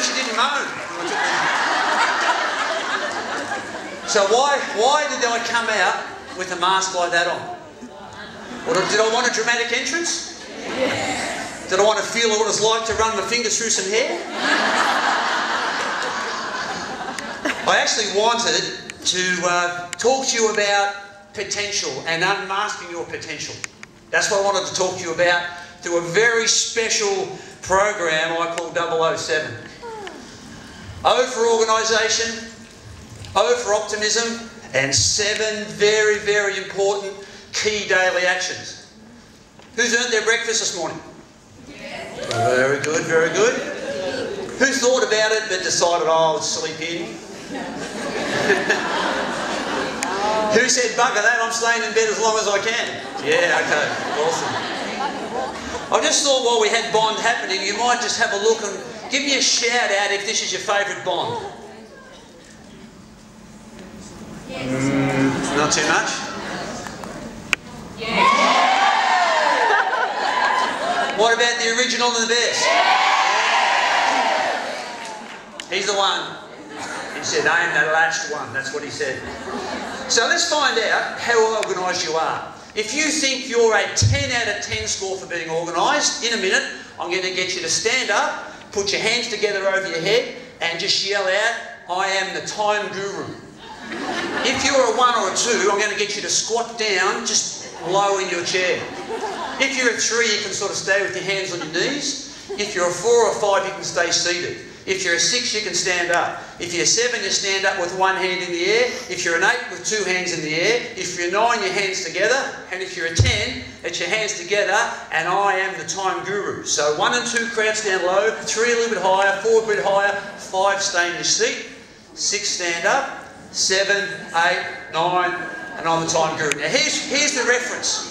she didn't moan. So why, why did I come out with a mask like that on? Or did I want a dramatic entrance? Did I want to feel what it's like to run my fingers through some hair? I actually wanted to uh, talk to you about potential and unmasking your potential. That's what I wanted to talk to you about through a very special program I call 007. O for organisation, O for optimism, and seven very, very important key daily actions. Who's earned their breakfast this morning? Very good, very good. Who thought about it but decided, oh, I'll sleep in? Who said, bugger that, I'm staying in bed as long as I can? Yeah, okay, awesome. I just thought while we had Bond happening, you might just have a look and give me a shout out if this is your favourite Bond. Mm, not too much? What about the original and the best? He's the one. He said, I am the last one. That's what he said. So let's find out how organised you are. If you think you're a 10 out of 10 score for being organised, in a minute, I'm going to get you to stand up, put your hands together over your head, and just yell out, I am the time guru. If you're a one or a two, I'm going to get you to squat down, just low in your chair. If you're a three, you can sort of stay with your hands on your knees. If you're a four or five, you can stay seated. If you're a six, you can stand up. If you're seven, you stand up with one hand in the air. If you're an eight, with two hands in the air. If you're nine, your hands together. And if you're a ten, it's your hands together. And I am the time guru. So one and two, crouch down low. Three, a little bit higher. Four, a bit higher. Five, stay in your seat. Six, stand up. Seven, eight, nine, and I'm the time guru. Now here's, here's the reference.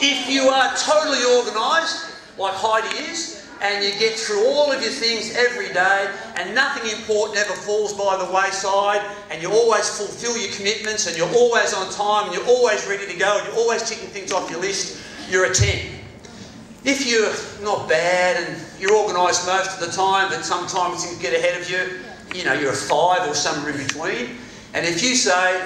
If you are totally organised, like Heidi is, and you get through all of your things every day, and nothing important ever falls by the wayside, and you always fulfil your commitments, and you're always on time, and you're always ready to go, and you're always ticking things off your list, you're a 10. If you're not bad and you're organised most of the time, but sometimes things get ahead of you, you know, you're a 5 or somewhere in between. And if you say,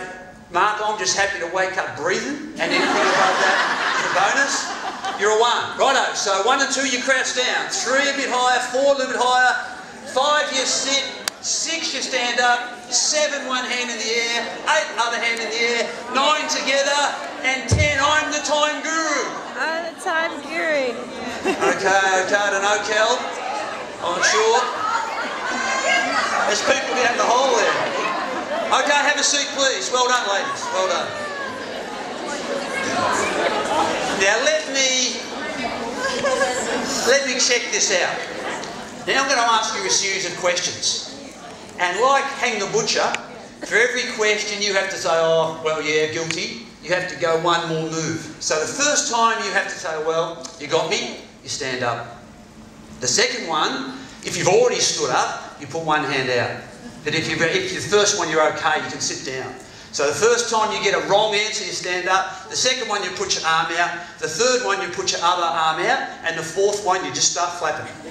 Mark, I'm just happy to wake up breathing, and anything above that is a bonus, you're a one. Righto, so one and two, you crouch down. Three, a bit higher. Four, a little bit higher. Five, you sit. Six, you stand up. Seven, one hand in the air. Eight, other hand in the air. Nine together. And ten, I'm the time guru. I'm the time guru. okay, okay, I don't know, Kel. I'm sure. There's people down the hall there. Okay, have a seat, please. Well done, ladies. Well done. Now let me let me check this out. Now I'm going to ask you a series of questions. And like Hang the Butcher, for every question you have to say, oh, well, yeah, guilty. You have to go one more move. So the first time you have to say, well, you got me, you stand up. The second one, if you've already stood up, you put one hand out. But if, you, if the first one you're okay, you can sit down. So the first time you get a wrong answer, you stand up. The second one, you put your arm out. The third one, you put your other arm out. And the fourth one, you just start flapping.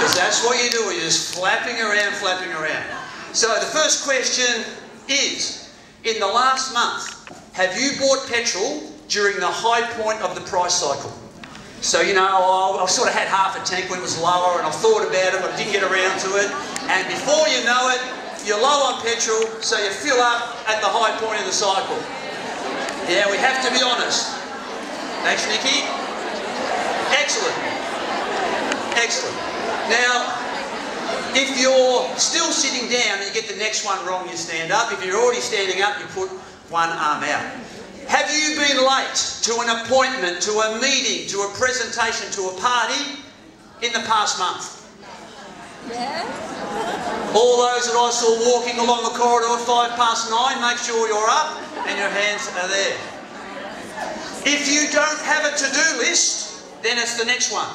Because that's what you do, you're just flapping around, flapping around. So the first question is, in the last month, have you bought petrol during the high point of the price cycle? So, you know, I, I sort of had half a tank when it was lower and I thought about it, but I didn't get around to it. And before you know it, you're low on petrol, so you fill up at the high point of the cycle. Yeah, we have to be honest. Thanks, Nikki. Excellent. Excellent. Now, if you're still sitting down and you get the next one wrong, you stand up. If you're already standing up, you put one arm out. Have you been late to an appointment, to a meeting, to a presentation, to a party in the past month? Yeah. All those that I saw walking along the corridor at five past nine, make sure you're up and your hands are there. If you don't have a to-do list, then it's the next one.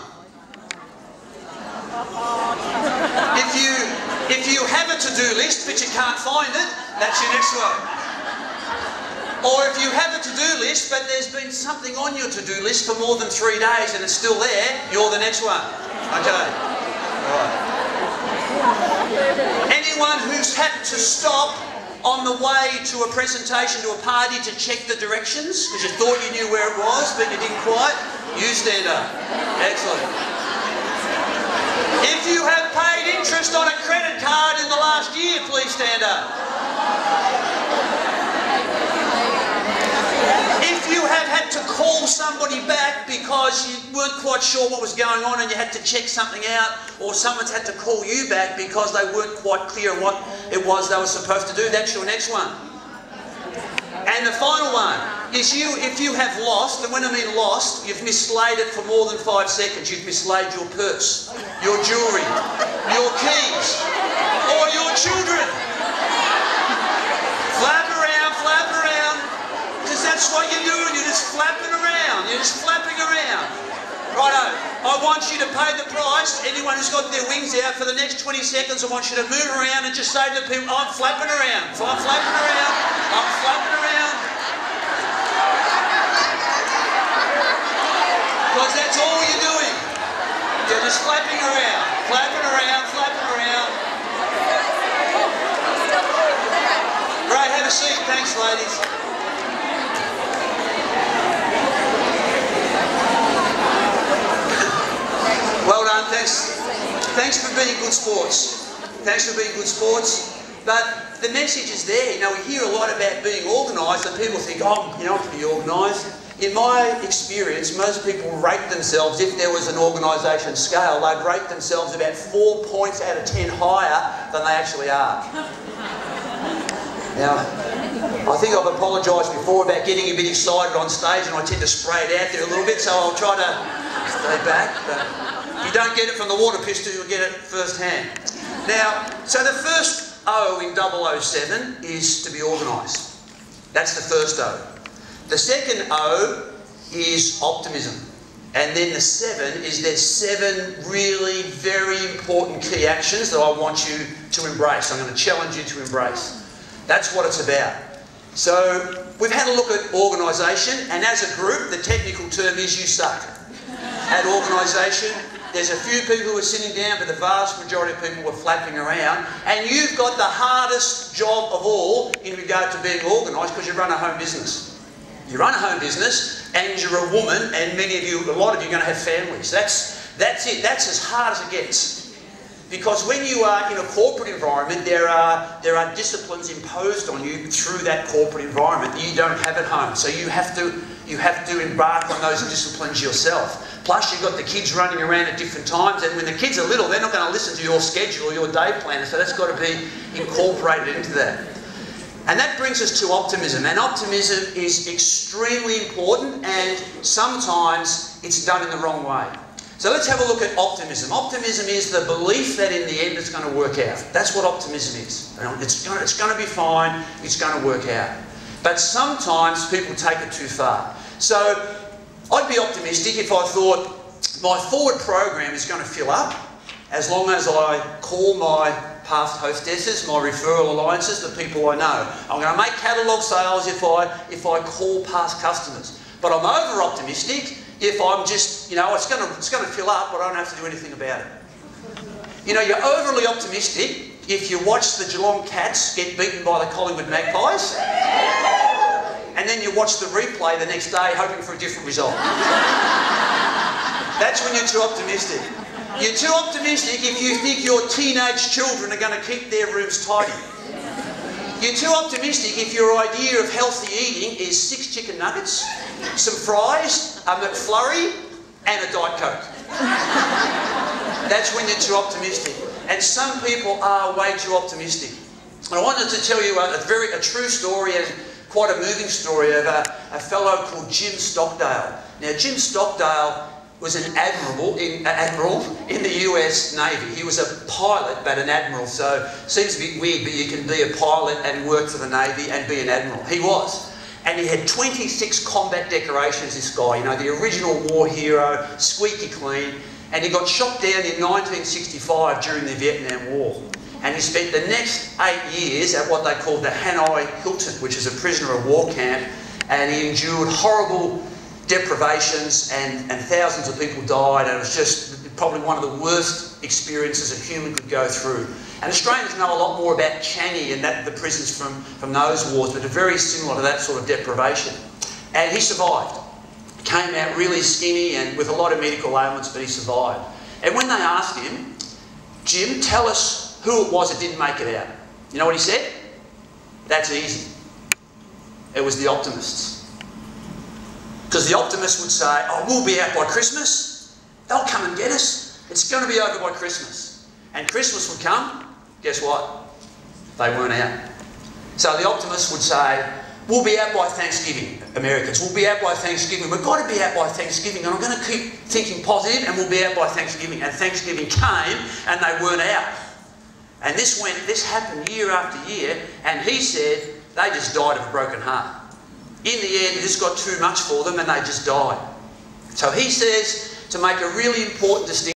If you, if you have a to-do list but you can't find it, that's your next one. Or if you have a to-do list, but there's been something on your to-do list for more than three days and it's still there, you're the next one. Okay. Right. Anyone who's had to stop on the way to a presentation to a party to check the directions because you thought you knew where it was but you didn't quite? You stand up. Excellent. If you have paid interest on a credit card in the last year, please stand up. If you have had to call somebody back because you weren't quite sure what was going on and you had to check something out, or someone's had to call you back because they weren't quite clear what it was they were supposed to do, that's your next one. And the final one is you, if you have lost, and when I mean lost, you've mislaid it for more than five seconds, you've mislaid your purse, your jewellery, your keys, or your children. Flap around, flap around, because that's what you're doing, you're just flapping around, you're just flapping around. Righto, I want you to pay the price. Anyone who's got their wings out for the next 20 seconds, I want you to move around and just say to the people, I'm flapping around, I'm flapping around, I'm flapping around. Because that's all you're doing. You're just flapping around, flapping around, flapping around. Great, have a seat. Thanks, ladies. Well done. Thanks. Thanks for being good sports. Thanks for being good sports. But the message is there. You know, we hear a lot about being organised, and people think, oh, you know, to be organised. In my experience, most people rate themselves, if there was an organisation scale, they'd rate themselves about four points out of ten higher than they actually are. Now, I think I've apologised before about getting a bit excited on stage, and I tend to spray it out there a little bit, so I'll try to stay back. But you don't get it from the water pistol, you'll get it firsthand. Now, so the first O in 007 is to be organised. That's the first O. The second O is optimism. And then the seven is there's seven really very important key actions that I want you to embrace. I'm going to challenge you to embrace. That's what it's about. So we've had a look at organisation, and as a group, the technical term is you suck at organisation. There's a few people who are sitting down, but the vast majority of people were flapping around. And you've got the hardest job of all in regard to being organised because you run a home business. You run a home business and you're a woman, and many of you, a lot of you, are going to have families. That's, that's it. That's as hard as it gets. Because when you are in a corporate environment, there are, there are disciplines imposed on you through that corporate environment that you don't have at home. So you have to, you have to embark on those disciplines yourself. Plus, you've got the kids running around at different times, and when the kids are little, they're not going to listen to your schedule or your day planner, so that's got to be incorporated into that. And that brings us to optimism. And optimism is extremely important, and sometimes it's done in the wrong way. So let's have a look at optimism. Optimism is the belief that in the end it's going to work out. That's what optimism is. It's going, to, it's going to be fine, it's going to work out. But sometimes people take it too far. So I'd be optimistic if I thought my forward program is going to fill up as long as I call my past hostesses, my referral alliances, the people I know. I'm going to make catalogue sales if I, if I call past customers. But I'm over optimistic if I'm just, you know, it's going, to, it's going to fill up, but I don't have to do anything about it. You know, you're overly optimistic if you watch the Geelong Cats get beaten by the Collingwood Magpies, and then you watch the replay the next day hoping for a different result. That's when you're too optimistic. You're too optimistic if you think your teenage children are going to keep their rooms tidy. You're too optimistic if your idea of healthy eating is six chicken nuggets, some fries, a McFlurry, and a Diet Coke. That's when you're too optimistic. And some people are way too optimistic. And I wanted to tell you a, a very a true story and quite a moving story of a, a fellow called Jim Stockdale. Now, Jim Stockdale was an admiral in, uh, admiral in the US Navy. He was a pilot, but an admiral. So seems a bit weird, but you can be a pilot and work for the Navy and be an admiral. He was. And he had 26 combat decorations, this guy, you know, the original war hero, squeaky clean. And he got shot down in 1965 during the Vietnam War. And he spent the next eight years at what they called the Hanoi Hilton, which is a prisoner of war camp. And he endured horrible deprivations and, and thousands of people died and it was just probably one of the worst experiences a human could go through. And Australians know a lot more about Changi and that, the prisons from, from those wars, but are very similar to that sort of deprivation. And he survived. Came out really skinny and with a lot of medical ailments, but he survived. And when they asked him, Jim, tell us who it was that didn't make it out. You know what he said? That's easy. It was the optimists. Because the optimists would say, oh, we'll be out by Christmas. They'll come and get us. It's going to be over by Christmas. And Christmas would come. Guess what? They weren't out. So the optimists would say, we'll be out by Thanksgiving, Americans. We'll be out by Thanksgiving. We've got to be out by Thanksgiving. And I'm going to keep thinking positive and we'll be out by Thanksgiving. And Thanksgiving came and they weren't out. And this went, this happened year after year. And he said they just died of a broken heart. In the end, this got too much for them and they just died. So he says to make a really important distinction.